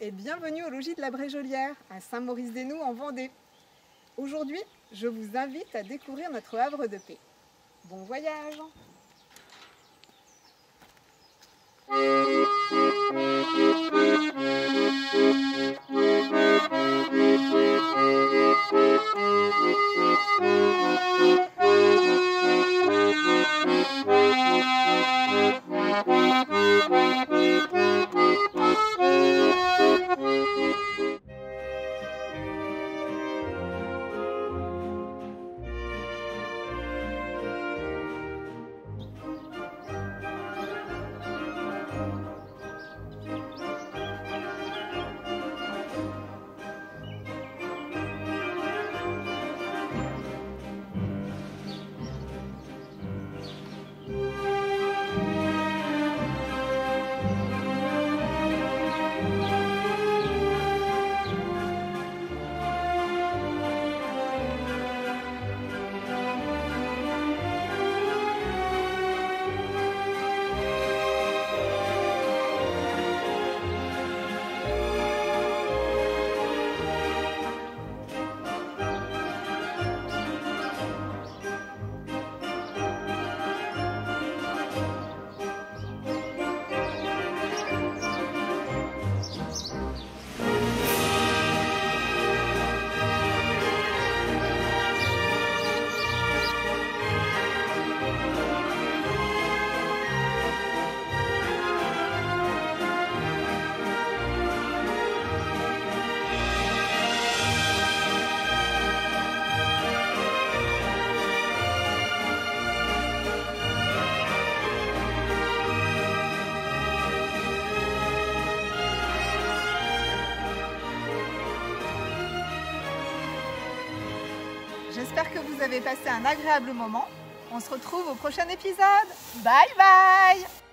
et bienvenue au logis de la Bréjolière à Saint-Maurice-des-Nous en Vendée. Aujourd'hui, je vous invite à découvrir notre havre de paix. Bon voyage J'espère que vous avez passé un agréable moment. On se retrouve au prochain épisode. Bye bye